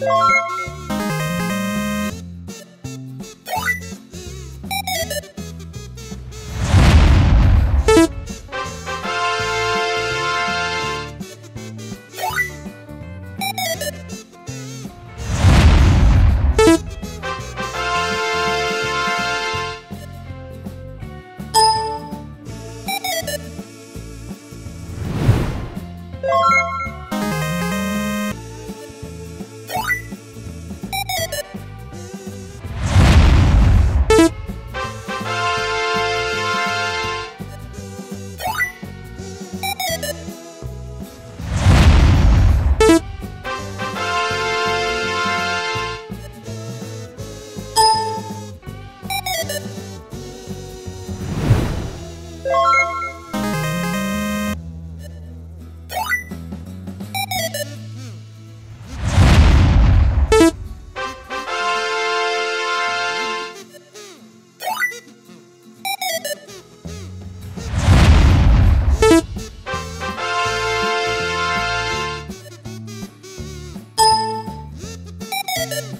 Bye. Beep, beep, beep.